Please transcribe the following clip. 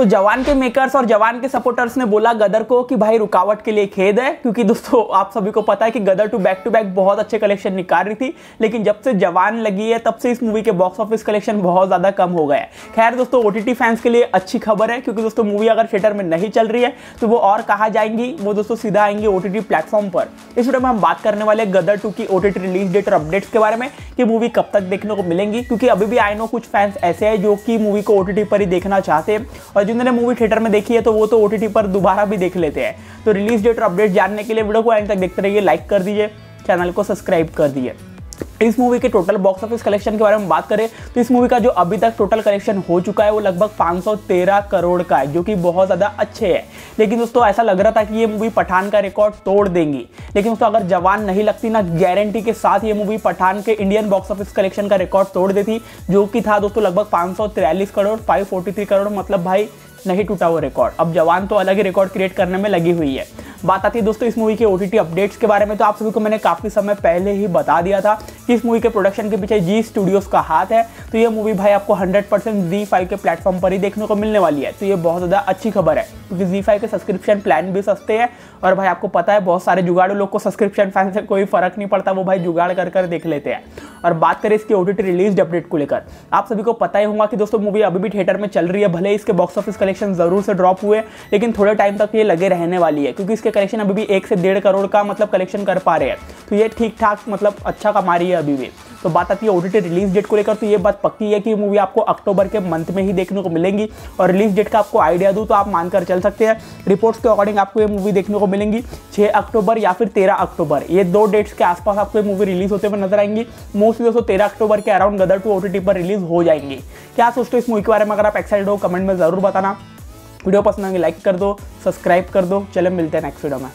तो जवान के मेकर्स और जवान के सपोर्टर्स ने बोला गदर को कि भाई रुकावट के लिए खेद है, क्योंकि दोस्तों, आप सभी को पता है कि Gadar two back to back बहुत अच्छे कलेक्शन निकाल रही थी, लेकिन जब से जवान लगी है, तब से इस मूवी के बॉक्स ऑफ़िस कलेक्शन बहुत ज़्यादा कम हो गया है। खैर दोस्तों ओटीटी फैंस के लिए अच्छी खबर है, क्योंकि दोस्तों मूवी अगर थिएटर में नहीं चल रही है तो वो और कहा जाएँगी? वो दोस्तों सीधा आएँगे ओटीटी प्लेटफॉर्म पर। इस वीडियो में हम बात करने वाले गदर टू की ओटीटी रिलीज़ डेट और अपडेट्स के बारे में, कि मूवी कब तक देखने को मिलेंगी, क्योंकि अभी भी आई नो कुछ फैंस ऐसे हैं जो कि मूवी को ओटीटी पर ही देखना चाहते हैं, और जिन्होंने मूवी थिएटर में देखी है तो वो तो ओटीटी पर दोबारा भी देख लेते हैं। तो रिलीज़ डेट और अपडेट जानने के लिए वीडियो को एंड तक देखते रहिए लाइक कर दीजिए चैनल को सब्सक्राइब कर दीजिए। इस मूवी के टोटल बॉक्स ऑफ़िस कलेक्शन के बारे में बात करें तो इस मूवी का जो अभी तक टोटल कलेक्शन हो चुका है, वो लगभग 513 करोड़ का है, जो कि बहुत ज़्यादा अच्छे है। लेकिन दोस्तों, ऐसा लग रहा था कि ये मूवी पठान का रिकॉर्ड तोड़ देंगी। लेकिन दोस्तों, अगर जवान नहीं लगती ना गारंटी के साथ ये मूवी पठान के इंडियन बॉक्स ऑफ़िस कलेक्शन का रिकॉर्ड तोड़ देती, जो कि था दोस्तों लगभग पाँच करोड़ फाइव करोड़ मतलब भाई, नहीं टूटा वो रिकॉर्ड अब जवान तो अलग ही रिकॉर्ड क्रिएट करने में लगी हुई है। बात आती है दोस्तों इस मूवी के ओटीटी अपडेट्स के बारे में तो आप सभी को मैंने काफ़ी समय पहले ही बता दिया था कि इस मूवी के प्रोडक्शन के पीछे जी स्टूडियोज का हाथ है। तो ये मूवी भाई आपको 100 परसेंट जी फाइव के प्लेटफॉर्म पर ही देखने को मिलने वाली है। तो ये बहुत ज़्यादा अच्छी खबर है, क्योंकि जी फाइव के सब्सक्रिप्शन प्लान भी सस्ते हैं और भाई आपको पता है बहुत सारे जुगाड़ू लोग को सब्सक्रिप्शन फ़ैन से कोई फ़र्क नहीं पड़ता, वो भाई जुगाड़ कर कर देख लेते हैं। और बात करें इसकी ओटीटी रिलीज़ अपडेट को लेकर, आप सभी को पता ही होगा कि दोस्तों मूवी अभी भी थिएटर में चल रही है, भले इसके बॉक्स ऑफ़िस कलेक्शन ज़रूर से ड्रॉप हुए, लेकिन थोड़े टाइम तक ये लगे रहने वाली है, क्योंकि इसके कलेक्शन अभी भी एक से डेढ़ करोड़ का मतलब कलेक्शन कर पा रहे हैं। तो ये ठीक ठाक मतलब अच्छा कमा रही है अभी भी। तो बात आती है ओटीटी रिलीज़ डेट को लेकर तो ये बात पक्की है कि मूवी आपको अक्टूबर के मंथ में ही देखने को मिलेंगी। और रिलीज़ डेट का आपको आइडिया दूँ तो आप मानकर चल सकते हैं। रिपोर्ट्स के अकॉर्डिंग आपको ये मूवी देखने को मिलेंगी। छः अक्टूबर या फिर तेरह अक्टूबर ये दो डेट्स के आसपास आपको ये मूवी रिलीज़ होते हुए नज़र आएँगी। मोस्टली दोस्तों, तेरह अक्टूबर के अराउंड गदर टू ओटीटी पर रिलीज़ हो जाएँगी। क्या सोचते हो इस मूवी के बारे में? अगर आप एक्साइटेड हो कमेंट में ज़रूर बताना। वीडियो पसंद आएँगे लाइक कर दो सब्सक्राइब कर दो। चले मिलते हैं नेक्स्ट वीडियो में।